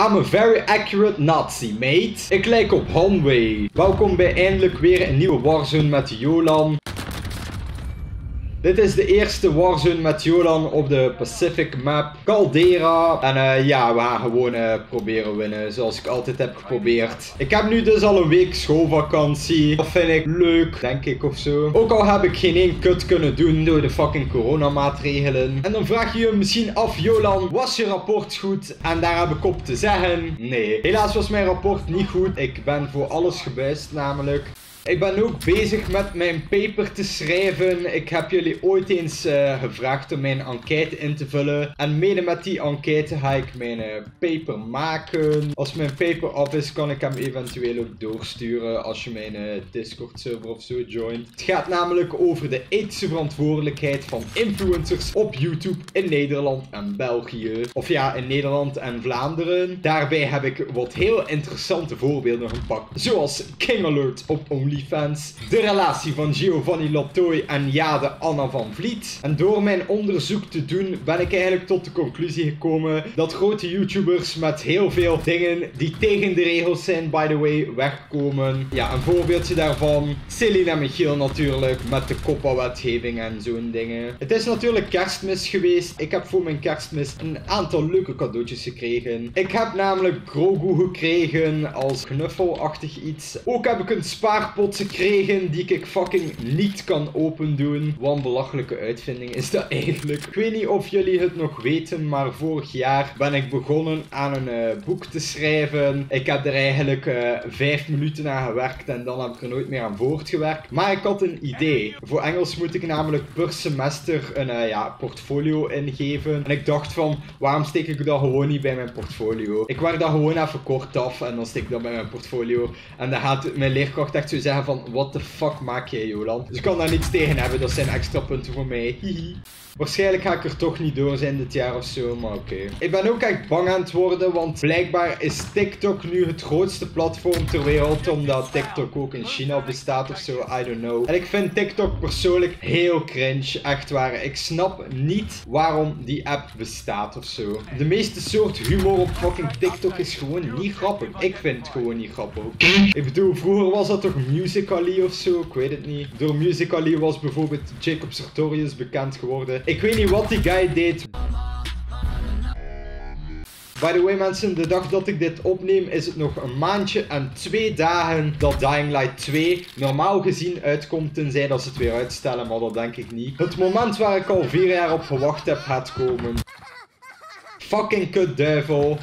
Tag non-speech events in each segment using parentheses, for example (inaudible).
I'm a very accurate Nazi, mate. Ik lijk op Hanway. Welkom bij eindelijk weer een nieuwe Warzone met Jolan. Dit is de eerste Warzone met Jolan op de Pacific Map Caldera. En uh, ja, we gaan gewoon uh, proberen winnen, zoals ik altijd heb geprobeerd. Ik heb nu dus al een week schoolvakantie. Dat vind ik leuk, denk ik of zo. Ook al heb ik geen één kut kunnen doen door de fucking coronamaatregelen. En dan vraag je je misschien af, Jolan, was je rapport goed? En daar heb ik op te zeggen, nee. Helaas was mijn rapport niet goed. Ik ben voor alles gebuist namelijk. Ik ben ook bezig met mijn paper te schrijven. Ik heb jullie ooit eens uh, gevraagd om mijn enquête in te vullen. En mede met die enquête ga ik mijn uh, paper maken. Als mijn paper af is, kan ik hem eventueel ook doorsturen als je mijn uh, Discord server of zo joint. Het gaat namelijk over de ethische verantwoordelijkheid van influencers op YouTube in Nederland en België. Of ja, in Nederland en Vlaanderen. Daarbij heb ik wat heel interessante voorbeelden gepakt. Zoals King Alert op Only fans de relatie van Giovanni Lottoy en Jade Anna van Vliet. En door mijn onderzoek te doen ben ik eigenlijk tot de conclusie gekomen dat grote YouTubers met heel veel dingen die tegen de regels zijn, by the way, wegkomen. Ja, een voorbeeldje daarvan, Celine en Michiel natuurlijk, met de COPPA-wetgeving en zo'n dingen. Het is natuurlijk kerstmis geweest. Ik heb voor mijn kerstmis een aantal leuke cadeautjes gekregen. Ik heb namelijk Grogu gekregen als knuffelachtig iets. Ook heb ik een spaarpot gekregen die ik fucking niet kan opendoen. Wat een belachelijke uitvinding is dat eigenlijk. Ik weet niet of jullie het nog weten, maar vorig jaar ben ik begonnen aan een uh, boek te schrijven. Ik heb er eigenlijk uh, vijf minuten aan gewerkt en dan heb ik er nooit meer aan voortgewerkt. Maar ik had een idee. Voor Engels moet ik namelijk per semester een uh, ja, portfolio ingeven. En ik dacht van, waarom steek ik dat gewoon niet bij mijn portfolio? Ik werk dat gewoon even kort af en dan steek ik dat bij mijn portfolio. En dan gaat mijn leerkracht echt zo zeggen van, what the fuck maak jij, Jolan? Dus ik kan daar niets tegen hebben, dat zijn extra punten voor mij. Waarschijnlijk ga ik er toch niet door zijn dit jaar of zo, maar oké. Ik ben ook echt bang aan het worden, want blijkbaar is TikTok nu het grootste platform ter wereld, omdat TikTok ook in China bestaat of zo, I don't know. En ik vind TikTok persoonlijk heel cringe, echt waar. Ik snap niet waarom die app bestaat of zo. De meeste soort humor op fucking TikTok is gewoon niet grappig. Ik vind het gewoon niet grappig. Ik bedoel, vroeger was dat toch Musical.ly of zo, ik weet het niet. Door Musical.ly was bijvoorbeeld Jacob Sartorius bekend geworden. Ik weet niet wat die guy deed. By the way mensen, de dag dat ik dit opneem is het nog een maandje en twee dagen dat Dying Light 2 normaal gezien uitkomt. Tenzij dat ze het weer uitstellen, maar dat denk ik niet. Het moment waar ik al vier jaar op gewacht heb gaat komen. Fucking kut duivel.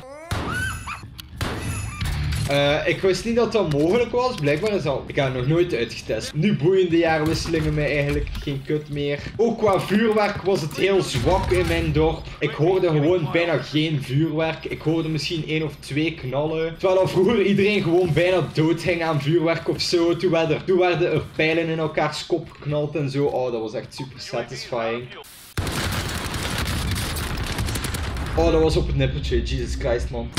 Uh, ik wist niet dat dat mogelijk was. Blijkbaar is dat... Ik heb het nog nooit uitgetest. Nu boeien de jaarwisselingen mij eigenlijk geen kut meer. Ook qua vuurwerk was het heel zwak in mijn dorp. Ik hoorde gewoon bijna geen vuurwerk. Ik hoorde misschien één of twee knallen. Terwijl vroeger iedereen gewoon bijna doodging aan vuurwerk of zo. Toen werden, er, toen werden er pijlen in elkaars kop geknald en zo. Oh, dat was echt super satisfying. Oh, dat was op het nippertje. Jesus Christ, man.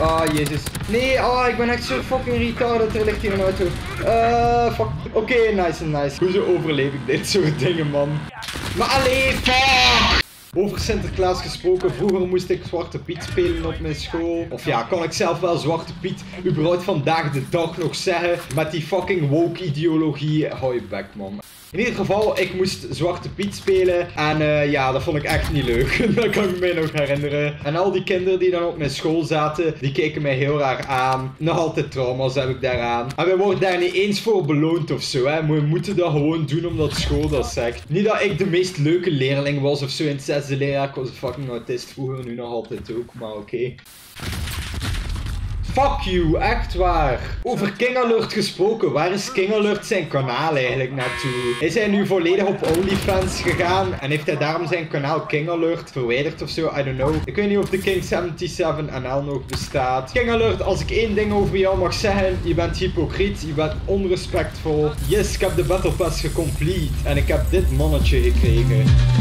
Oh, jezus. Nee, oh, ik ben echt zo fucking retarded. Er ligt hier een auto. Uh, fuck. Oké, nice en nice. Hoezo overleef ik dit soort dingen, man? Maar alleen, fuck! Over Sinterklaas gesproken, vroeger moest ik Zwarte Piet spelen op mijn school. Of ja, kan ik zelf wel Zwarte Piet überhaupt vandaag de dag nog zeggen? Met die fucking woke ideologie. Hou je bek, man. In ieder geval, ik moest Zwarte Piet spelen. En uh, ja, dat vond ik echt niet leuk. (laughs) dat kan ik me nog herinneren. En al die kinderen die dan op mijn school zaten, die keken mij heel raar aan. Nog altijd trauma's heb ik daaraan. En we worden daar niet eens voor beloond of zo. Hè. We moeten dat gewoon doen omdat school dat zegt. Niet dat ik de meest leuke leerling was of zo in zesde leerjaar. Ik een fucking autist vroeger, nu nog altijd ook. Maar oké. Fuck you, echt waar. Over King Alert gesproken, waar is King Alert zijn kanaal eigenlijk naartoe? Is hij nu volledig op OnlyFans gegaan en heeft hij daarom zijn kanaal King Alert verwijderd of zo? I don't know. Ik weet niet of de King 77 NL nog bestaat. King Alert, als ik één ding over jou mag zeggen, je bent hypocriet, je bent onrespectvol. Yes, ik heb de Battle Pass gecomplete en ik heb dit mannetje gekregen.